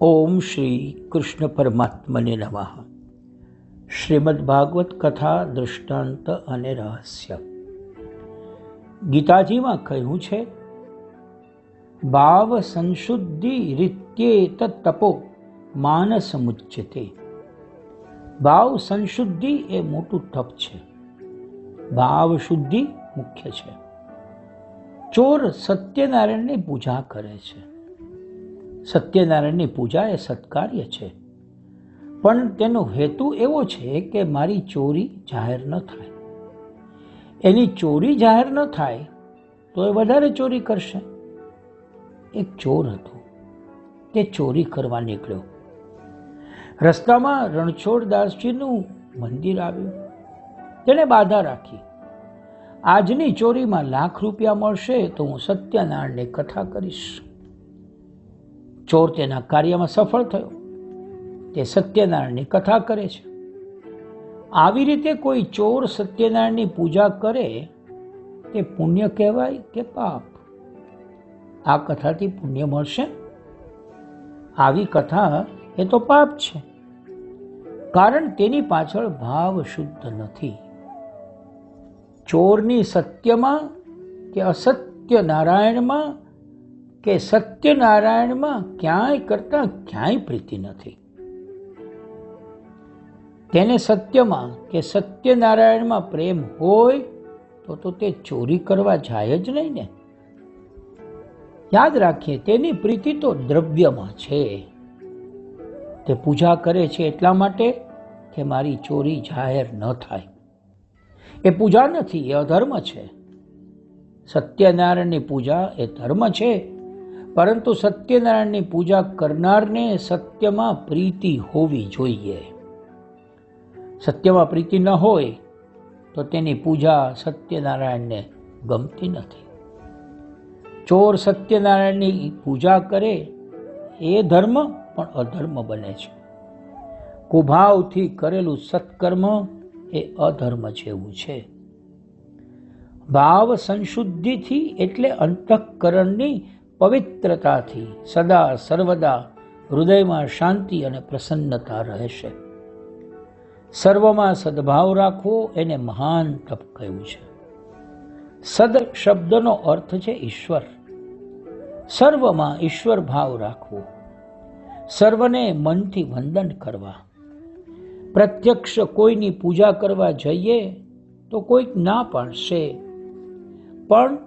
ઓમ શ્રી કૃષ્ણ પરમાત્મને નમઃ. શ્રીમદ ભાગવત કથા દૃષ્ટાંત અને રહસ્ય. ગીતાજીમાં કહ્યું છે, ભાવ સંશુદ્ધિ રીત્યેત તપો માનસ મુચ્યતે. ભાવ સંશુદ્ધિ એ મોટું તપ છે. ભાવ શુદ્ધિ મુખ્ય છે. ચોર સત્યનારાયણની પૂજા કરે છે. સત્યનારાયણની પૂજા એ સત્કાર્ય છે. પણ તેનો હેતુ એવો છે કે મારી ચોરી જાહેર ન થાય. એની ચોરી જાહેર ન થાય તો એ વધારે ચોરી કરશે. એક ચોર હતો. તે ચોરી કરવા નીકળ્યો. રસ્તામાં રણછોડદાસજીનું મંદિર આવ્યું. તેણે બાધા રાખી. આજની ચોરીમાં લાખ રૂપિયા મળશે તો હું સત્યનારાયણની કથા કરીશ. ચોર તેના કાર્યમાં સફળ થયો. તે સત્યનારાયણની કથા કરે છે. આવી રીતે કોઈ ચોર સત્યનારાયણની પૂજા કરે, તે પુણ્ય કહેવાય કે પાપ? આ કથાથી પુણ્ય મળશે? આવી કથા એ તો પાપ છે. કારણ તેની પાછળ ભાવ શુદ્ધ નથી. ચોરની સત્યમાં કે અસત્ય નારાયણમાં કે સત્યનારાયણમાં ક્યાંય કરતાં ક્યાંય પ્રીતિ નથી. તેને સત્યમાં કે સત્યનારાયણમાં પ્રેમ હોય તો તો તે ચોરી કરવા જાય જ નહીં ને. યાદ રાખીએ, તેની પ્રીતિ તો દ્રવ્યમાં છે. તે પૂજા કરે છે એટલા માટે કે મારી ચોરી જાહેર ન થાય. એ પૂજા નથી, એ અધર્મ છે. સત્યનારાયણની પૂજા એ ધર્મ છે. પરંતુ સત્યનારાયણની પૂજા કરનારને સત્યમાં પ્રીતિ હોવી જોઈએ. સત્યમાં પ્રીતિ ન હોય તો તેની પૂજા સત્યનારાયણને ગમતી નથી. ચોર સત્યનારાયણની પૂજા કરે એ ધર્મ પણ અધર્મ બને છે. કુભાવથી કરેલું સત્કર્મ એ અધર્મ જેવું છે. ભાવ સંશુદ્ધિથી એટલે અંતઃકરણની પવિત્રતાથી સદા સર્વદા હૃદયમાં શાંતિ અને પ્રસન્નતા રહેશે. સર્વમાં સદભાવ રાખવો એને મહાન તપ કહ્યું છે. સદ શબ્દનો અર્થ છે ઈશ્વર. સર્વમાં ઈશ્વર ભાવ રાખવો. સર્વને મનથી વંદન કરવા. પ્રત્યક્ષ કોઈની પૂજા કરવા જઈએ તો કોઈક ના પાડશે પણ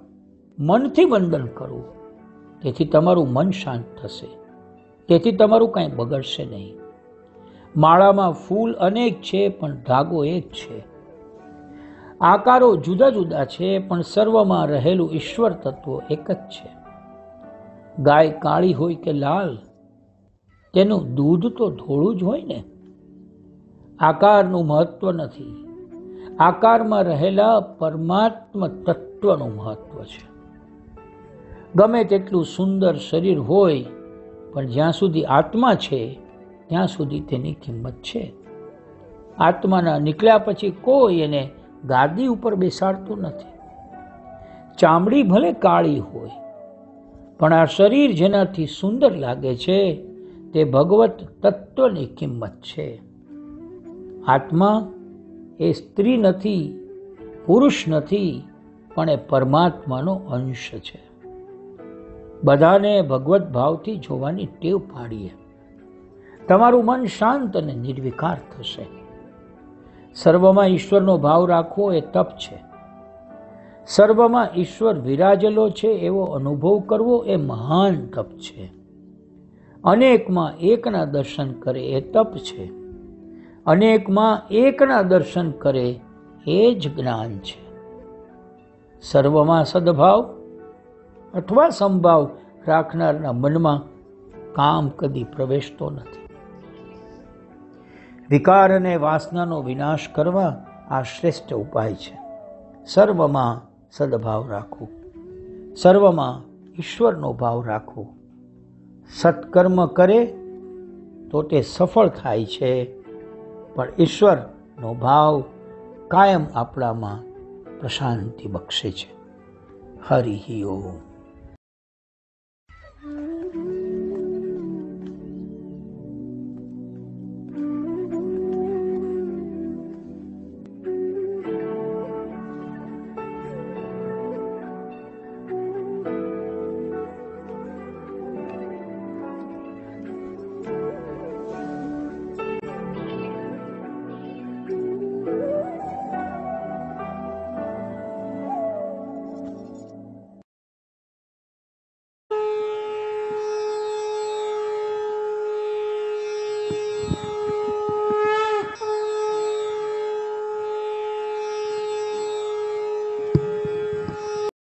મનથી વંદન કરવું. તેથી તમારું મન શાંત થશે. તેથી તમારું કાંઈ બગડશે નહીં. માળામાં ફૂલ અનેક છે, પણ ધાગો એક છે. આકારો જુદા જુદા છે, પણ સર્વમાં રહેલું ઈશ્વર તત્વ એક જ છે. ગાય કાળી હોય કે લાલ, તેનું દૂધ તો ધોળું જ હોય ને? આકારનું મહત્વ નથી. આકારમાં રહેલા પરમાત્મ તત્વનું મહત્વ છે. ગમે તેટલું સુંદર શરીર હોય, પણ જ્યાં સુધી આત્મા છે, ત્યાં સુધી તેની કિંમત છે. આત્માના નીકળ્યા પછી કોઈ એને ગાદી ઉપર બેસાડતું નથી. ચામડી ભલે કાળી હોય, પણ આ શરીર જેનાથી સુંદર લાગે છે, તે ભગવત તત્વની કિંમત છે. આત્મા એ સ્ત્રી નથી, પુરુષ નથી, પણ એ પરમાત્માનો અંશ છે. બધાને ભગવત ભાવથી જોવાની ટેવ પાડીએ. તમારું મન શાંત અને નિર્વિકાર થશે. સર્વમાં ઈશ્વરનો ભાવ રાખવો એ તપ છે. સર્વમાં ઈશ્વર વિરાજેલો છે એવો અનુભવ કરવો એ મહાન તપ છે. અનેકમાં એકના દર્શન કરે એ તપ છે. અનેકમાં એકના દર્શન કરે એ જ જ્ઞાન છે. સર્વમાં સદભાવ અથવા સંભાવ રાખનારના મનમાં કામ કદી પ્રવેશતો નથી. વિકાર અને વાસનાનો વિનાશ કરવા આ શ્રેષ્ઠ ઉપાય છે. સર્વમાં સદભાવ રાખવો. સર્વમાં ઈશ્વરનો ભાવ રાખવો. સત્કર્મ કરે તો તે સફળ થાય છે, પણ ઈશ્વરનો ભાવ કાયમ આપણામાં પ્રશાંતિ બક્ષે છે. હરિ ઓમ. Mm-hmm.